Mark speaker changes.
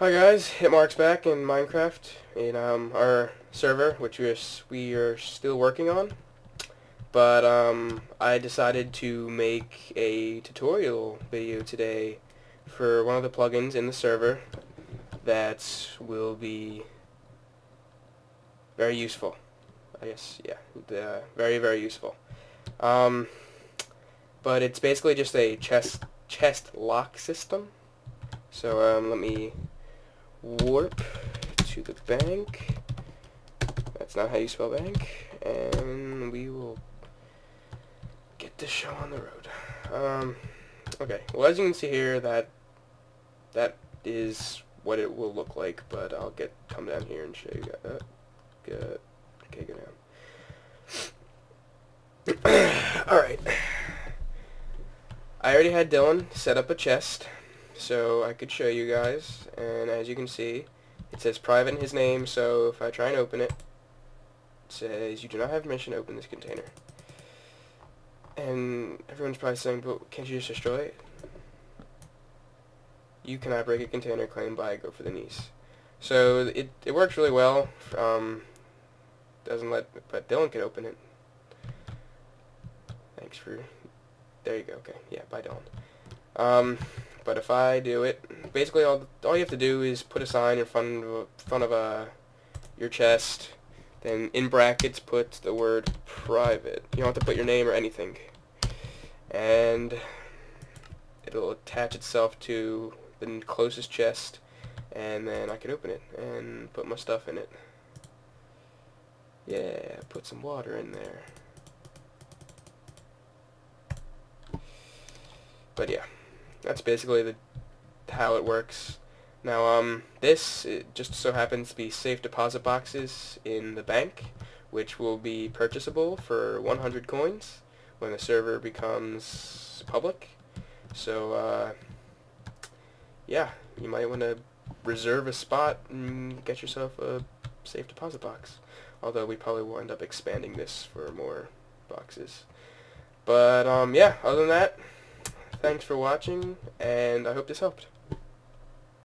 Speaker 1: Hi guys, Hitmarx back in Minecraft in um, our server, which we are, we are still working on. But um, I decided to make a tutorial video today for one of the plugins in the server that will be very useful. I guess, yeah, very, very useful. Um, but it's basically just a chest chest lock system. So um, let me warp to the bank. That's not how you spell bank. And we will get this show on the road. Um, okay, well as you can see here, that that is what it will look like, but I'll get come down here and show you. Uh, good. Okay, go down. Alright. I already had Dylan set up a chest so I could show you guys and as you can see it says private in his name so if I try and open it it says you do not have permission to open this container. And everyone's probably saying but can't you just destroy it? You cannot break a container claimed by Go for the Knees so it, it works really well um, doesn't let but Dylan can open it. Thanks for there you go okay yeah bye Dylan. Um, but if I do it, basically all all you have to do is put a sign in front of front of a uh, your chest, then in brackets put the word private. You don't have to put your name or anything, and it'll attach itself to the closest chest, and then I can open it and put my stuff in it. Yeah, put some water in there. But yeah that's basically the how it works. Now, um, this just so happens to be safe deposit boxes in the bank, which will be purchasable for 100 coins when the server becomes public. So, uh, yeah, you might want to reserve a spot and get yourself a safe deposit box. Although we probably will end up expanding this for more boxes. But, um, yeah, other than that, Thanks for watching, and I hope this helped.